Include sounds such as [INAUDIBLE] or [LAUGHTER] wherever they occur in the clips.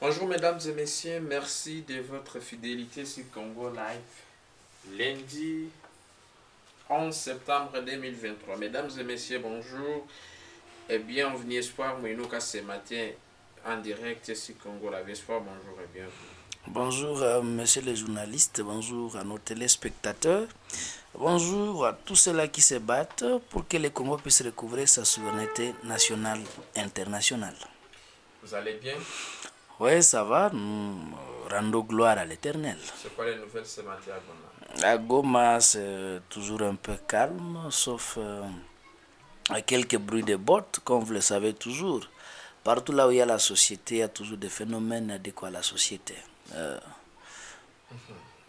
Bonjour mesdames et messieurs, merci de votre fidélité sur Congo Live. Lundi 11 septembre 2023. Mesdames et messieurs, bonjour et bienvenue Espoir Mouinouka ce matin en direct sur Congo Live. Espoir, bonjour et bienvenue. Bonjour, euh, monsieur les journalistes, bonjour à nos téléspectateurs, bonjour à tous ceux-là qui se battent pour que le Congo puisse recouvrir sa souveraineté nationale et internationale. Vous allez bien? Oui, ça va, nous euh, rendons gloire à l'éternel. C'est quoi les nouvelles ce matin à Goma? À Goma, c'est toujours un peu calme, sauf euh, quelques bruits de bottes, comme vous le savez toujours. Partout là où il y a la société, il y a toujours des phénomènes adéquats à la société. Euh,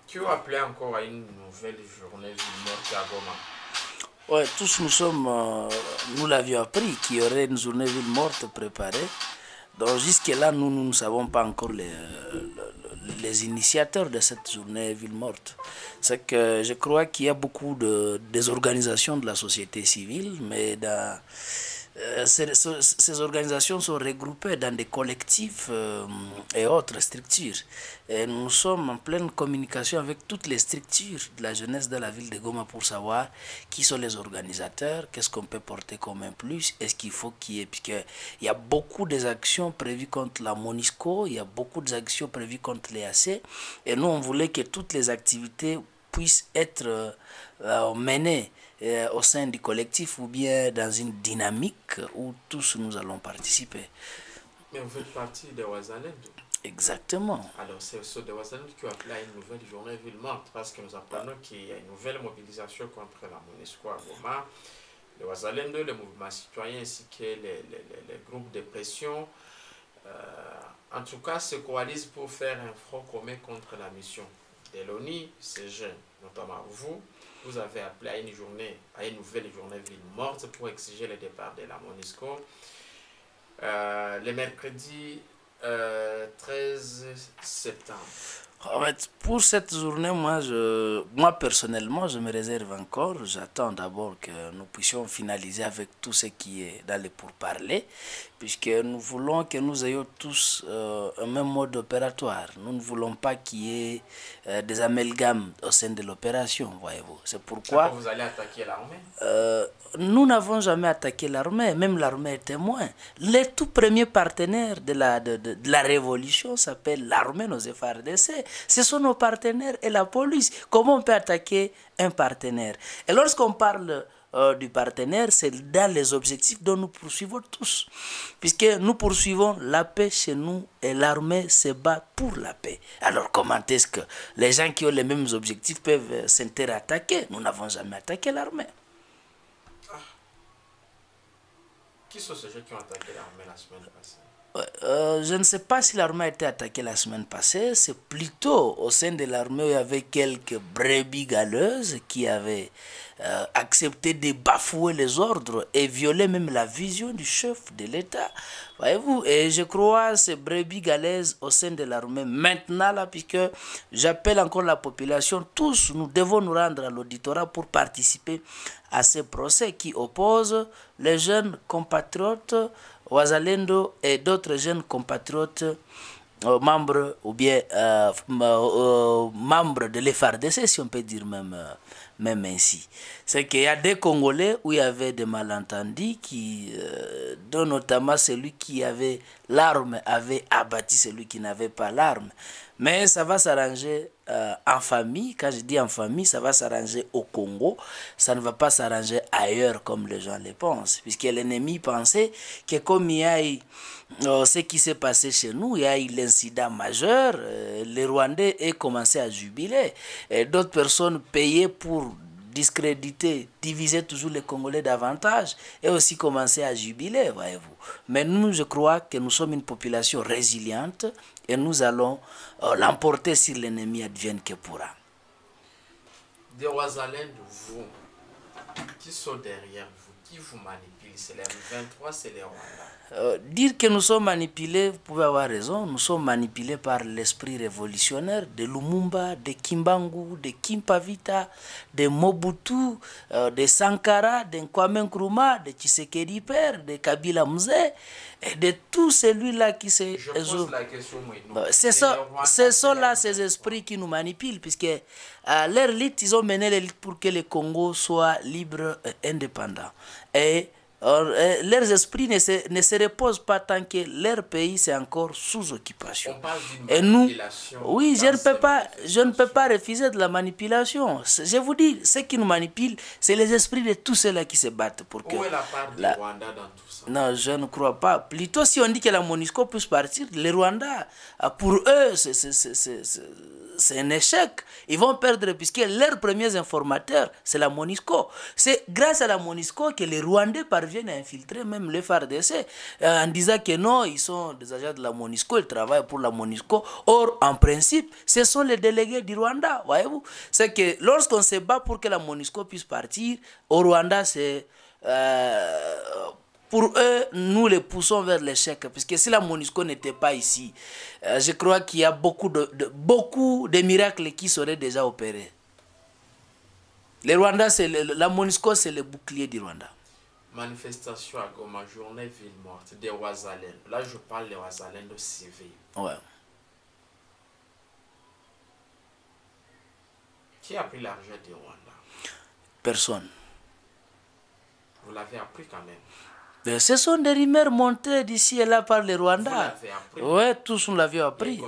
Tu as encore à une nouvelle journée ville morte à Goma Ouais, tous nous sommes, euh, nous l'avions appris qu'il y aurait une journée ville morte préparée. Donc jusque-là, nous, nous ne savons pas encore les, le- les initiateurs de cette journée ville morte. C'est que je crois qu'il y a beaucoup de, des organisations de la société civile, mais dans, ces, ce- ces organisations sont regroupées dans des collectifs euh, et autres structures. Nous sommes en pleine communication avec toutes les structures de la jeunesse de la ville de Goma pour savoir qui sont les organisateurs, qu'est-ce qu'on peut porter comme un plus, est-ce qu'il faut qu'il y ait, puisque il y a beaucoup des actions prévues contre la MONISCO, il y a beaucoup d'actions prévues contre les AC, et nous on voulait que toutes les activités puissent être euh, euh, menées euh, au sein du collectif ou bien dans une dynamique où tous nous allons participer. Mais vous faites partie des Wazalendo. Exactement. Alors, c'est ce de Wazalendo qui a appelé à une nouvelle journée ville morte parce que nous apprenons qu'il y a une nouvelle mobilisation contre la MONUSCO à Goma. Le Wazalendo, le mouvement citoyen ainsi que les, les- les- les groupes de pression, euh, en tout cas, se coalisent pour faire un front commun contre la mission de l'ONU, ces jeunes, notamment vous. Vous avez appelé à une journée, à une nouvelle journée ville morte pour exiger le départ de la MONUSCO. Euh, le mercredi euh, 13 septembre. En fait, pour cette journée, moi, je, moi personnellement, je me réserve encore. J'attends d'abord que nous puissions finaliser avec tout ce qui est dans les pourparlers, puisque nous voulons que nous ayons tous euh, un même mode opératoire. Nous ne voulons pas qu'il y ait euh, des amalgames au sein de l'opération, voyez-vous. C'est pourquoi... Vous allez attaquer l'armée Euh, nous n'avons jamais attaqué l'armée, même l'armée est témoin. Les tout premiers partenaires de la, de, de- de la révolution s'appellent l'armée, nos FRDC. Ce sont nos partenaires et la police. Comment on peut attaquer un partenaire? Et lorsqu'on parle euh, du partenaire, c'est dans les objectifs dont nous poursuivons tous. Puisque nous poursuivons la paix chez nous et l'armée se bat pour la paix. Alors comment est-ce que les gens qui ont les mêmes objectifs peuvent euh, s'interattaquer? Nous n'avons jamais attaqué l'armée. Qui sont ces gens qui ont attaqué l'armée la semaine passée? Euh, je ne sais pas si l'armée a été attaquée la semaine passée. C'est plutôt au sein de l'armée où il y avait quelques brebis galeuses qui avaient euh, accepté de bafouer les ordres et violer même la vision du chef de l'État. Voyez-vous, et je crois ces brebis galeuses au sein de l'armée maintenant là, puisque j'appelle encore la population, tous nous devons nous rendre à l'auditorat pour participer à ce procès qui oppose les jeunes compatriotes Wazalendo et d'autres jeunes compatriotes euh, membres ou bien euh, euh, membres de l'FRDC, si on peut dire même, même ainsi. C'est qu'il y a des Congolais où il y avait des malentendus, qui, dont notamment celui qui avait l'arme avait abattu celui qui n'avait pas l'arme. Mais ça va s'arranger euh, en famille. Quand je dis en famille, ça va s'arranger au Congo. Ça ne va pas s'arranger ailleurs comme les gens le pensent. Puisque l'ennemi pensait que comme il y a eu euh, ce qui s'est passé chez nous, il y a eu l'incident majeur, euh, les Rwandais aient commencé à jubiler. D'autres personnes payaient pour discréditer, diviser toujours les Congolais davantage et aussi commencer à jubiler, voyez-vous. Mais nous, je crois que nous sommes une population résiliente et nous allons euh, l'emporter si l'ennemi advienne que pourra. Des Wazalendo, vous, qui sont derrière vous, qui vous manipulent, c'est les M23, c'est les Rwandais. Euh, dire que nous sommes manipulés, vous pouvez avoir raison, nous sommes manipulés par l'esprit révolutionnaire de Lumumba, de Kimbangu, de Kimpavita, de Mobutu, euh, de Sankara, de Kwame Nkrumah, de Tshisekedi Père, de Kabila Mzee, et de tout celui-là qui se... Je pose la question. Bah, C'est ce sont là ces esprits qui nous manipulent, puisque à leur lutte, ils ont mené les luttes pour que le Congo soit libre et indépendant. Et euh, leurs esprits ne se, ne se reposent pas tant que leur pays c'est encore sous occupation. Et nous, oui, je ne peux pas, je ne peux pas refuser de la manipulation. Je vous dis, ce qui nous manipule, c'est les esprits de tous ceux-là qui se battent pour que. Où est la part du la- Rwanda dans tout ça? Non, je ne crois pas. Plutôt, si on dit que la MONUSCO puisse partir, les Rwandais, ah, pour eux, c'est- un échec. Ils vont perdre, puisque leurs premiers informateurs, c'est la MONUSCO. C'est grâce à la MONUSCO que les Rwandais parviennent à infiltrer même le FARDC euh, en disant que non, ils sont des agents de la MONUSCO, ils travaillent pour la MONUSCO. Or, en principe, ce sont les délégués du Rwanda, voyez-vous. C'est que lorsqu'on se bat pour que la MONUSCO puisse partir, au Rwanda, c'est... euh, pour eux, nous les poussons vers l'échec. Parce que si la MONUSCO n'était pas ici, euh, je crois qu'il y a beaucoup de, beaucoup de miracles qui seraient déjà opérés. Le Rwanda, la MONUSCO, c'est le bouclier du Rwanda. Manifestation à Goma, journée ville morte, des Wazalènes. Là, je parle des Wazalènes de civils. Ouais. Qui a pris l'argent des Rwanda? Personne. Vous l'avez appris quand même. Mais ce sont des rumeurs montées d'ici et là par les Rwandais. Vous l'avez appris. Ouais, tous nous l'avions appris.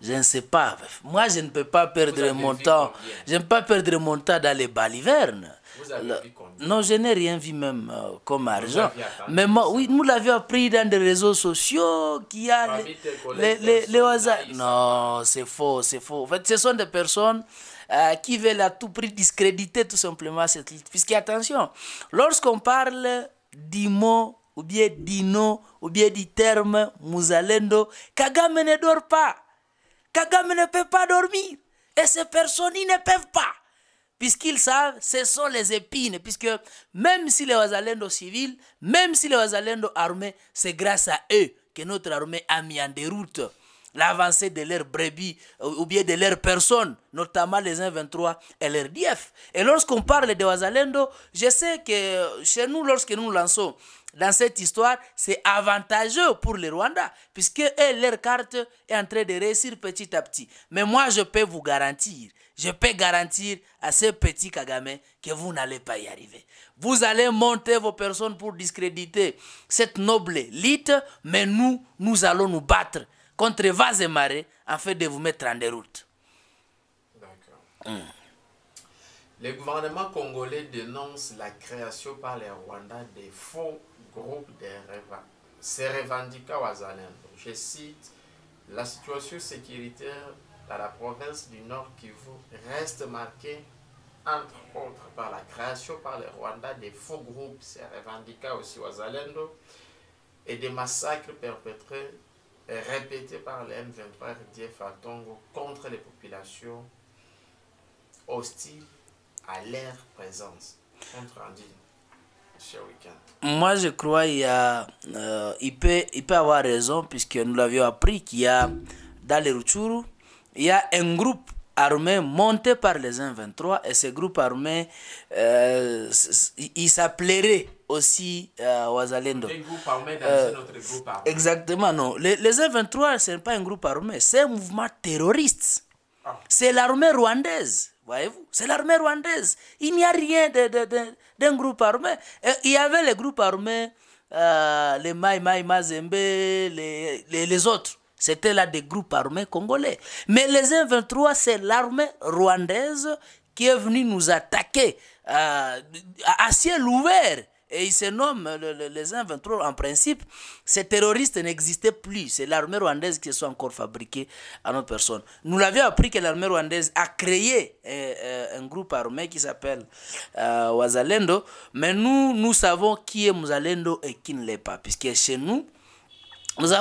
Je ne sais pas. Moi, je ne peux pas perdre mon temps. combien? Je ne peux pas perdre mon temps dans les balivernes. Vous avez Le- vu combien Non, je n'ai rien vu même euh, comme argent. Mais moi, oui, nous l'avions appris dans des réseaux sociaux qui a Parmi les, les, les, les hasards. Non, c'est faux, c'est faux. En fait, ce sont des personnes euh, qui veulent à tout prix discréditer tout simplement cette lutte. Puisque, attention, lorsqu'on parle du mot ou bien du nom ou bien du terme Kagame ne dort pas. Kagame ne peut pas dormir. Et ces personnes, ils ne peuvent pas. Puisqu'ils savent, ce sont les épines. Puisque même si les Wazalendo civils, même si les Wazalendo armés, c'est grâce à eux que notre armée a mis en déroute l'avancée de leurs brebis euh, ou bien de leurs personnes, notamment les 1-23 et leurs DF. Et lorsqu'on parle de Wazalendo, je sais que chez nous, lorsque nous lançons dans cette histoire, c'est avantageux pour les Rwandais, puisque eux, leur carte est en train de réussir petit à petit. Mais moi, je peux vous garantir, je peux garantir à ces petits Kagame que vous n'allez pas y arriver. Vous allez monter vos personnes pour discréditer cette noble élite, mais nous, nous allons nous battre contre vents et afin de vous mettre en déroute. D'accord. Le gouvernement congolais dénonce la création par les Rwandais des faux groupes de revendiquants. Ces revendiquants Wazalendo. Je cite La situation sécuritaire dans la province du Nord Kivu reste marquée, entre autres, par la création par les Rwandais des faux groupes, ces revendiquants aussi Wazalendo, et des massacres perpétrés et répétés par les M23 RDF à Tongo contre les populations hostiles à leur présence. Compte rendu ce week-end. Moi, je crois qu'il euh, il peut, il peut avoir raison puisque nous l'avions appris qu'il y a dans les Rutshuru, il y a un groupe armé monté par les 1-23 et ce groupe armé, euh, il s'appellerait aussi euh, Wazalendo. Les groupes armés dans Euh, notre groupe armé. Exactement, non. Les, les 1-23, ce n'est pas un groupe armé, c'est un mouvement terroriste. Ah. C'est l'armée rwandaise, voyez-vous C'est l'armée rwandaise. Il n'y a rien de- de- de- d'un groupe armé. Et il y avait les groupes armés, euh, les Mai Mai Mazembe, les, les, les autres. C'était là des groupes armés congolais. Mais les 1-23, c'est l'armée rwandaise qui est venue nous attaquer euh, à ciel ouvert. Et ils se nomment le- le- les 1-23 en principe. Ces terroristes n'existaient plus. C'est l'armée rwandaise qui se sont encore fabriqués à notre personne. Nous l'avions appris que l'armée rwandaise a créé euh, euh, un groupe armé qui s'appelle euh, Wazalendo. Mais nous, nous savons qui est Muzalendo et qui ne l'est pas. Puisque chez nous, nous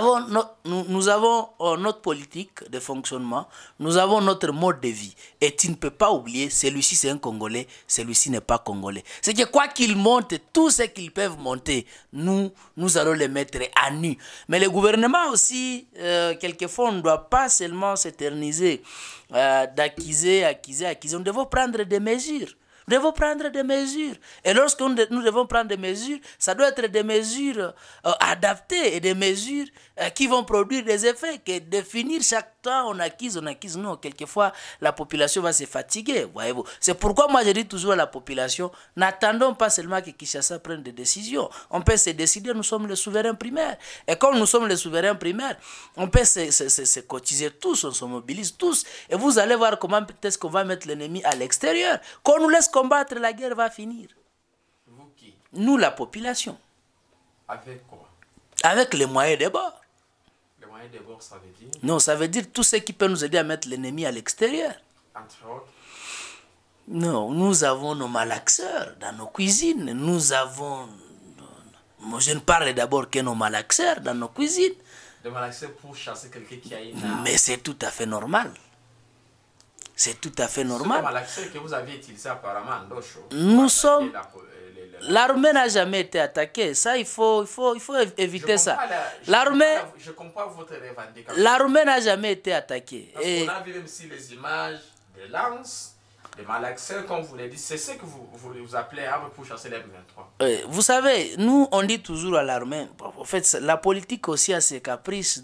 avons, euh, notre politique de fonctionnement, nous avons notre mode de vie. Et tu ne peux pas oublier, celui-ci c'est un Congolais, celui-ci n'est pas Congolais. C'est que quoi qu'ils montent, tout ce qu'ils peuvent monter, nous, nous allons les mettre à nu. Mais le gouvernement aussi, euh, quelquefois, on ne doit pas seulement s'éterniser, euh, d'accuser, accuser, accuser. Nous devons prendre des mesures. Devons prendre des mesures. Et lorsque nous devons prendre des mesures, ça doit être des mesures euh, adaptées et des mesures euh, qui vont produire des effets. Que définir chaque temps, on acquise, on acquise. Non, quelquefois, la population va se fatiguer. Voyez-vous. C'est pourquoi moi, je dis toujours à la population, n'attendons pas seulement que Kinshasa prenne des décisions. On peut se décider, nous sommes les souverains primaires. Et comme nous sommes les souverains primaires, on peut se, se- se- se cotiser tous, on se mobilise tous. Et vous allez voir comment peut-être qu'on va mettre l'ennemi à l'extérieur. Qu'on nous laisse combattre, la guerre va finir. Vous qui? Nous, la population, Avec quoi? Avec les moyens de bord. Ça veut dire, Non, ça veut dire tout ce qui peut nous aider à mettre l'ennemi à l'extérieur. entre autres, Non, nous avons nos malaxeurs dans nos cuisines. Nous avons. Moi, je ne parle d'abord que nos malaxeurs dans nos cuisines. de malaxer pour chasser quelqu'un qui a une. Mais c'est tout à fait normal. C'est tout à fait Ce normal. malaxer que vous avez utilisé apparemment en. Nous sommes- la L'armée n'a jamais été attaquée. Ça, il faut, il faut, il faut éviter ça. L'armée, Je comprends votre revendication. l'armée n'a jamais été attaquée. Parce Et qu'on a vu même si les images de lances, de malaxeurs, comme vous l'avez dit, c'est ce que vous, vous, vous appelez arme pour chasser les M23. euh, vous savez, nous, on dit toujours à l'armée. En fait, la politique aussi a ses caprices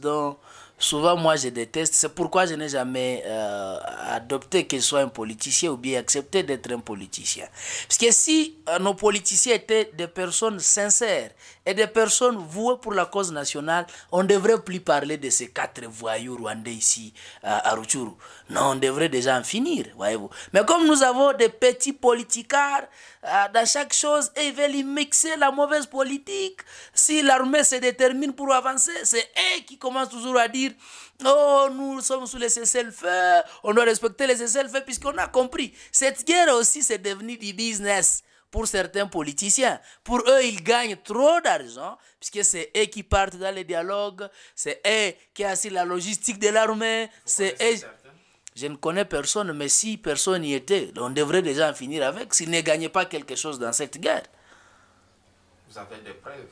souvent moi je déteste. C'est pourquoi je n'ai jamais euh, adopté qu'il soit un politicien ou bien accepté d'être un politicien. Parce que si euh, nos politiciens étaient des personnes sincères et des personnes vouées pour la cause nationale, on ne devrait plus parler de ces quatre voyous rwandais ici euh, à Rutshuru. Non, on devrait déjà en finir, voyez-vous. Mais comme nous avons des petits politicards dans chaque chose ils veulent y mixer la mauvaise politique, si l'armée se détermine pour avancer, c'est eux qui commencent toujours à dire Oh, nous sommes sous les cessez-le-feu, on doit respecter les cessez-le-feu, puisqu'on a compris. Cette guerre aussi, c'est devenu du business pour certains politiciens. Pour eux, ils gagnent trop d'argent, puisque c'est eux qui partent dans les dialogues, c'est eux qui assurent la logistique de l'armée, c'est eux. Je ne connais personne, mais si personne y était, on devrait déjà en finir avec s'ils ne gagnaient pas quelque chose dans cette guerre. Vous avez des preuves?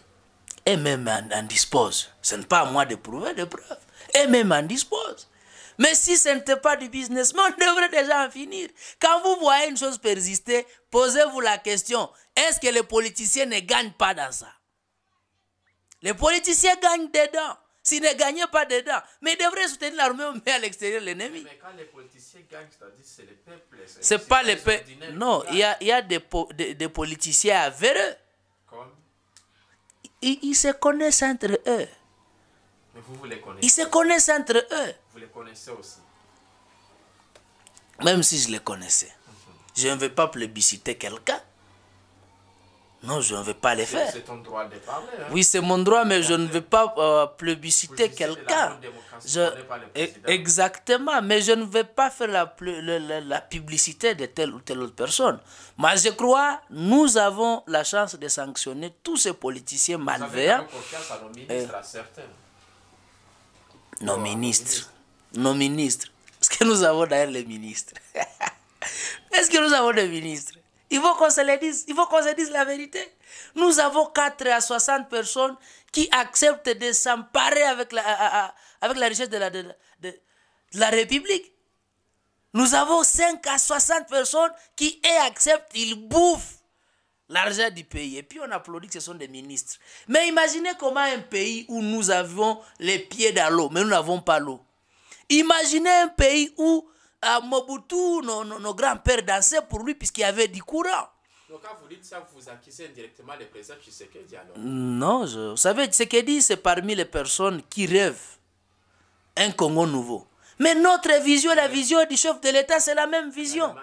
Et même en, en dispose. Ce n'est pas à moi de prouver des preuves. Et même en dispose. Mais si ce n'était pas du business, mais on [LAUGHS] devrait déjà en finir. Quand vous voyez une chose persister, posez-vous la question, est-ce que les politiciens ne gagnent pas dans ça? Les politiciens gagnent dedans. S'ils ne gagnaient pas dedans, mais ils devraient soutenir l'armée mettre à l'extérieur l'ennemi. Mais quand les politiciens gagnent, c'est-à-dire c'est le peuple. C'est pas les les pe- Non, il y a, il y a des, po- des, des politiciens avéreux. Comme, Ils, ils se connaissent entre eux. Mais vous, vous les Ils se connaissent entre eux. Vous les connaissez aussi. Même si je les connaissais. Je ne vais pas plébisciter quelqu'un. Non, je ne vais pas les faire. c'est ton droit de parler. Hein? Oui, c'est mon droit, mais je ne vais pas euh, plébisciter quelqu'un. Je- e-. Exactement, mais je ne vais pas faire la, publicité de telle ou telle autre personne. Moi, je crois, nous avons la chance de sanctionner tous ces politiciens Vous avez malveillants. quand même confiance à nos ministres, à certains. Nos ministres. Nos ministres. Est-ce que nous avons d'ailleurs les ministres [LAUGHS] Est-ce que nous avons des ministres? Il faut qu'on se le dise. Il faut qu'on se dise la vérité. Nous avons 4 à 60 personnes qui acceptent de s'emparer avec la, avec la richesse de la, de, la- République. Nous avons 5 à 60 personnes qui acceptent, ils bouffent l'argent du pays. Et puis on applaudit que ce sont des ministres. Mais imaginez comment un pays où nous avons les pieds dans l'eau, mais nous n'avons pas l'eau. Imaginez un pays où à Mobutu, nos, nos- nos grands-pères dansaient pour lui puisqu'il y avait du courant. Donc quand vous dites ça, vous accusez indirectement le président Tshisekedi alors. Non, je, vous savez, dit, c'est parmi les personnes qui rêvent un Congo nouveau. Mais notre vision, la vision du chef de l'État, c'est la même vision.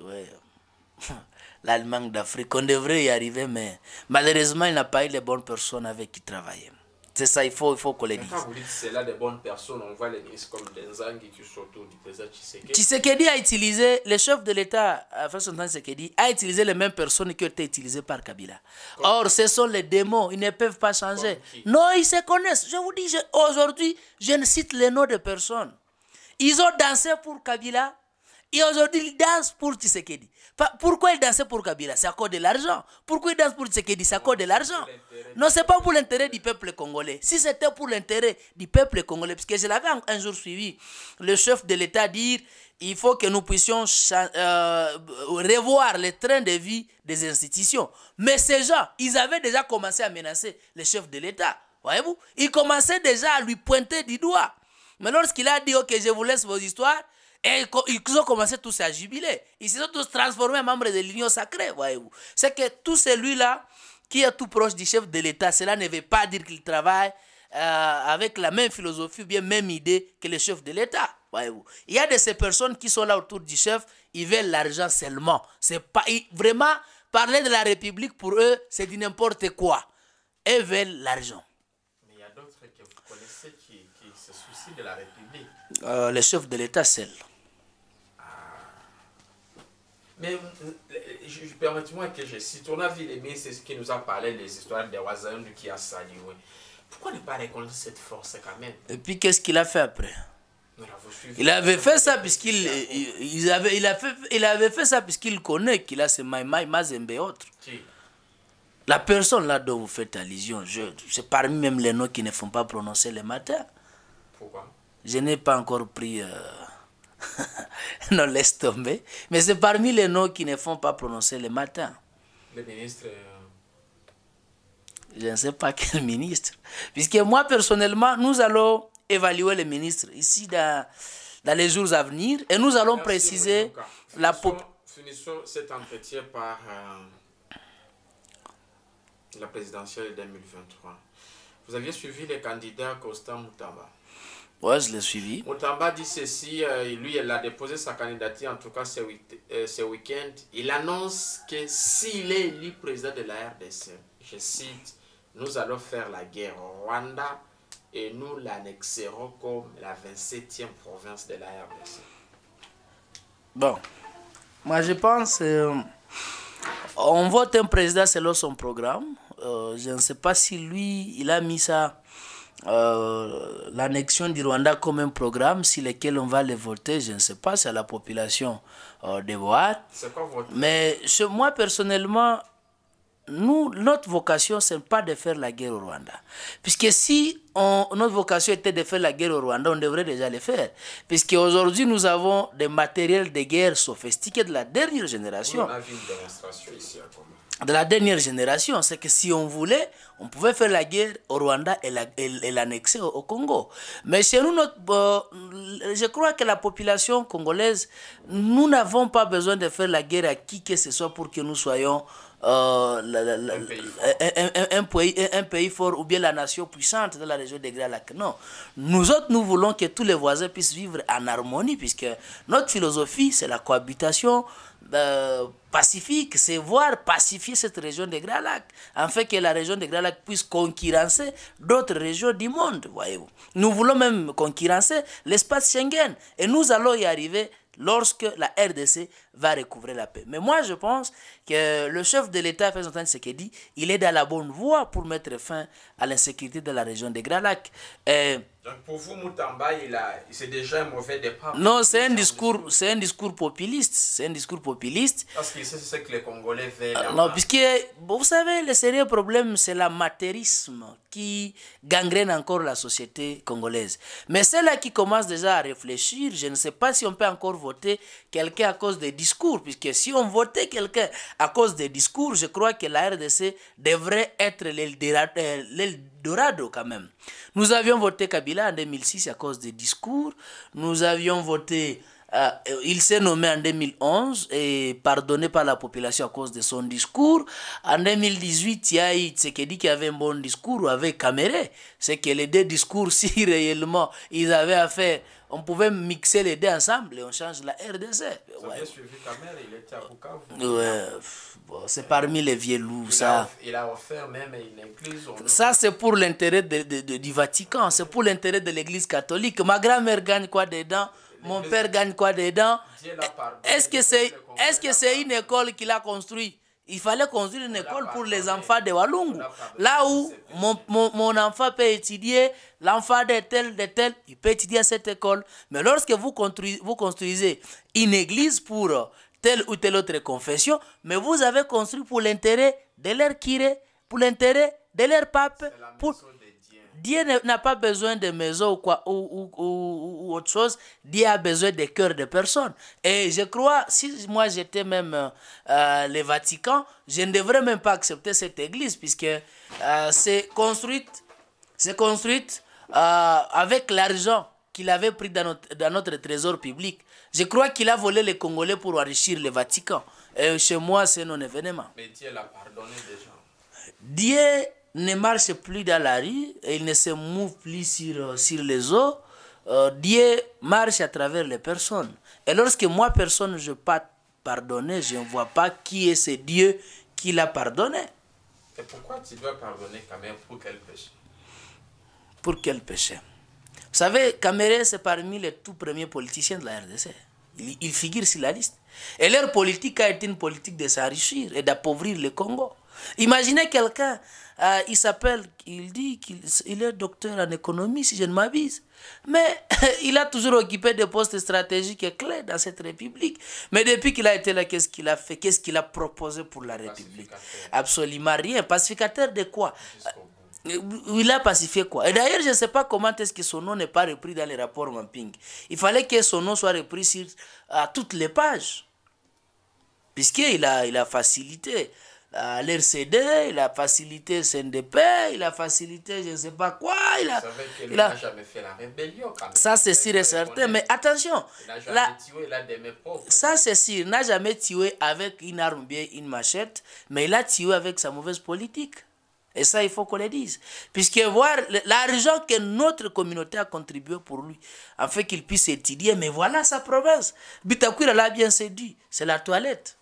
Ouais. [LAUGHS] L'Allemagne d'Afrique, on devrait y arriver, mais malheureusement, il n'a pas eu les bonnes personnes avec qui travailler. C'est ça, il faut, il faut qu'on le dise. quand vous dites c'est là des bonnes personnes, on voit les ministres comme Denzangi qui sont autour du président Tshisekedi. Tshisekedi a utilisé, le chef de l'État, euh, Façon Tshisekedi, a utilisé les mêmes personnes qui ont été utilisées par Kabila. Or, ce sont les démons, ils ne peuvent pas changer. Non, ils se connaissent. Je vous dis, aujourd'hui, je ne cite les noms de personnes. Ils ont dansé pour Kabila et aujourd'hui, ils dansent pour Tshisekedi. Pourquoi ils dansaient pour Kabila? C'est à cause de l'argent. Pourquoi ils dansent pour Tshisekedi? C'est à cause de l'argent. Non, c'est pas pour l'intérêt du peuple congolais. Si c'était pour l'intérêt du peuple congolais, parce que je l'avais un, jour suivi, le chef de l'État dire il faut que nous puissions euh, revoir le train de vie des institutions. Mais ces gens, ils avaient déjà commencé à menacer le chef de l'État. Voyez-vous? Ils commençaient déjà à lui pointer du doigt. Mais lorsqu'il a dit, OK, je vous laisse vos histoires, et ils ont commencé tous à jubiler. Ils se sont tous transformés en membres de l'Union sacrée, voyez-vous. C'est que tout celui-là qui est tout proche du chef de l'État, cela ne veut pas dire qu'il travaille euh, avec la même philosophie ou bien même idée que le chef de l'État. Voyez-vous. Il y a de ces personnes qui sont là autour du chef, ils veulent l'argent seulement. C'est pas vraiment parler de la République pour eux, c'est du n'importe quoi. Ils veulent l'argent. Mais il y a d'autres que vous connaissez qui, qui se soucient de la République. Euh, le chef de l'État seul. Mais euh, je- je- permettez-moi que je cite, on a vu les ministres qui nous a parlé des histoires des Wazandu qui a salué. Pourquoi ne pas reconnaître cette force quand même? Et puis qu'est-ce qu'il a fait après? Il avait fait ça puisqu'il il, avait, il a fait, il avait fait ça puisqu'il connaît qu'il a ce Maïmaï, Mazembe et autres. Qui La personne là dont vous faites allusion, c'est parmi même les noms qui ne font pas prononcer le matin. Pourquoi? Je n'ai pas encore pris. euh, [LAUGHS] non, laisse tomber. Mais c'est parmi les noms qui ne font pas prononcer le matin. Le ministre. euh, Je ne sais pas [LAUGHS] quel ministre. Puisque moi, personnellement, nous allons évaluer les ministres ici dans, dans les jours à venir et nous allons Merci, préciser la Finissons- pop- Finissons cet entretien par euh, la présidentielle 2023. Vous aviez suivi les candidats Constant Moutamba. Ouais, je l'ai suivi. Moutamba dit ceci, euh, lui, il a déposé sa candidature, en tout cas ce, week- euh, week-end. Il annonce que s'il est élu président de la RDC, je cite, nous allons faire la guerre au Rwanda et nous l'annexerons comme la 27e province de la RDC. Bon, moi je pense, euh, on vote un président selon son programme. Euh, je ne sais pas si lui, il a mis ça, euh, l'annexion du Rwanda comme un programme sur lequel on va le voter. Je ne sais pas, c'est à la population euh, de voir. Mais moi, personnellement, nous, notre vocation, ce n'est pas de faire la guerre au Rwanda. Puisque si on- notre vocation était de faire la guerre au Rwanda, on devrait déjà le faire. Puisque aujourd'hui, nous avons des matériels de guerre sophistiqués de la dernière génération On a vu une démonstration ici à. De la dernière génération, c'est que si on voulait, on pouvait faire la guerre au Rwanda et la- et- et l'annexer au, au Congo. Mais chez nous, notre, euh, je crois que la population congolaise, nous n'avons pas besoin de faire la guerre à qui que ce soit pour que nous soyons euh, la- la- la- Un pays fort. un, un- un- un pays, un, un pays fort ou bien la nation puissante de la région des Grands Lacs. Non. Nous autres, nous voulons que tous les voisins puissent vivre en harmonie, puisque notre philosophie, c'est la cohabitation euh, pacifique, c'est voir pacifier cette région des Grands Lacs, afin que la région des Grands Lacs puisse concurrencer d'autres régions du monde, voyez-vous. Nous voulons même concurrencer l'espace Schengen, et nous allons y arriver lorsque la RDC va recouvrir la paix. Mais moi, je pense que le chef de l'État, Félix Antoine Tshisekedi, il est dans la bonne voie pour mettre fin à l'insécurité de la région des Grands Lacs. Et Donc pour vous, Moutamba, c'est déjà un mauvais départ. non, c'est un discours, c'est un discours populiste. C'est un discours populiste. Parce qu'il sait ce que les Congolais veulent. Euh, Non, puisque vous savez, le sérieux problème, c'est l'amateurisme qui gangrène encore la société congolaise. Mais c'est là qui commence déjà à réfléchir. Je ne sais pas si on peut encore voter quelqu'un à cause des puisque si on votait quelqu'un à cause des discours, je crois que la RDC devrait être l'Eldorado euh, l'Eldorado quand même. Nous avions voté Kabila en 2006 à cause des discours. Nous avions voté euh, il s'est nommé en 2011 et pardonné par la population à cause de son discours. En 2018, il y a eu Tshisekedi qui avait un bon discours avec Kamere. C'est que les deux discours, [LAUGHS] si réellement ils avaient affaire on pouvait mixer les deux ensemble et on change la RDC. Vous Ouais, avez suivi Kamel, il était à Bukavu. ouais, pff, bon, c'est parmi les vieux loups, Il ça. a, il a offert même une église. Ça, c'est pour l'intérêt de- de- de- du Vatican, c'est pour l'intérêt de l'Église catholique. Ma grand-mère gagne quoi dedans? Mon père gagne quoi dedans? Est-ce que c'est est-ce que c'est une école qu'il a construite? Il fallait construire une école pour les enfants de Walungu. Là où mon, mon, mon enfant peut étudier, l'enfant de tel, de tel, il peut étudier à cette école. Mais lorsque vous construisez, vous construisez une église pour telle ou telle autre confession, mais vous avez construit pour l'intérêt de leur curé, pour l'intérêt de leur pape, pour, Dieu. N'a pas besoin de maison ou, quoi, ou, ou- ou- autre chose. Dieu a besoin des cœurs de personnes. Et je crois, si moi j'étais même euh, le Vatican, je ne devrais même pas accepter cette église puisque euh, c'est construite, c'est construite euh, avec l'argent qu'il avait pris dans notre, dans notre trésor public. Je crois qu'il a volé les Congolais pour enrichir le Vatican. Et chez moi, c'est non événement. Mais Dieu l'a pardonné déjà. Dieu ne marche plus dans la rue, il ne se mouve plus sur, euh, sur les eaux. Euh, Dieu marche à travers les personnes. Et lorsque moi, personne, je pas pardonné, je ne vois pas qui est ce Dieu qui l'a pardonné. Et pourquoi tu dois pardonner quand même pour quel péché? Pour quel péché? Vous savez, Caméré, c'est parmi les tout premiers politiciens de la RDC. Il, il figure sur la liste. Et leur politique a été une politique de s'enrichir et d'appauvrir le Congo. Imaginez quelqu'un, euh, il s'appelle, il dit qu'il il est docteur en économie, si je ne m'abuse. Mais [LAUGHS] il a toujours occupé des postes stratégiques et clés dans cette République. Mais depuis qu'il a été là, qu'est-ce qu'il a fait? Qu'est-ce qu'il a proposé pour la République? Absolument rien. Pacificateur de quoi? Il a pacifié quoi Et d'ailleurs, je ne sais pas comment est-ce que son nom n'est pas repris dans les rapports Mapping. Il fallait que son nom soit repris sur à toutes les pages. Puisqu'il a, il a facilité euh, l'RCD, il a facilité CNDP, il a facilité je ne sais pas quoi. Il a, il jamais fait la rébellion quand même. ça, c'est sûr et certain. Mais attention, Il n'a jamais tué, il a des ça c'est sûr. Il n'a jamais tué avec une arme bien, une machette, mais il a tué avec sa mauvaise politique. Et ça, il faut qu'on le dise. Puisque voir l'argent que notre communauté a contribué pour lui, afin qu'il puisse étudier, mais voilà sa province. Bitakwira l'a bien séduit, c'est la toilette.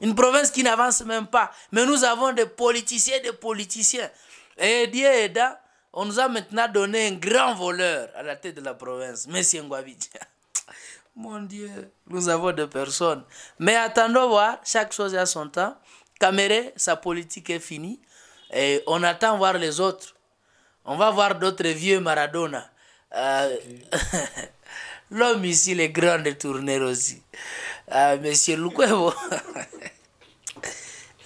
Une province qui n'avance même pas. Mais nous avons des politiciens, des politiciens. Et Dieu aida, on nous a maintenant donné un grand voleur à la tête de la province, M. Ngwabidja. [LAUGHS] Mon Dieu, nous avons des personnes. Mais attendons voir, chaque chose a son temps. Caméré, sa politique est finie. Et on attend voir les autres. On va voir d'autres vieux Maradona. Euh, [LAUGHS] L'homme ici, les grands tourneurs aussi. Ah, Monsieur Lukwebo. [LAUGHS]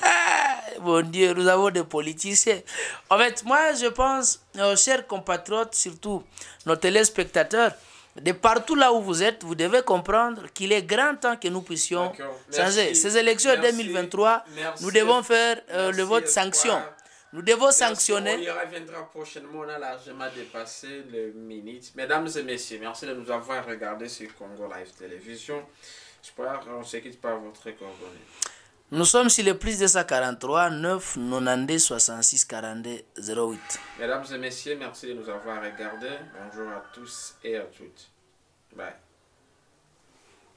Ah, mon Dieu, nous avons des politiciens. En fait, moi, je pense, euh, chers compatriotes, surtout nos téléspectateurs, de partout là où vous êtes, vous devez comprendre qu'il est grand temps que nous puissions changer. Ces élections Merci. 2023, Merci. nous devons faire euh, le vote sanction. Nous devons sanctionner. On y reviendra prochainement? On a largement dépassé le minute. Mesdames et messieurs, merci de nous avoir regardé sur Congo Live Télévision. J'espère qu'on se quitte par votre coordonnée. Nous sommes sur le plus 243 9 92 66 42 08. Mesdames et messieurs, merci de nous avoir regardé. Bonjour à tous et à toutes. Bye.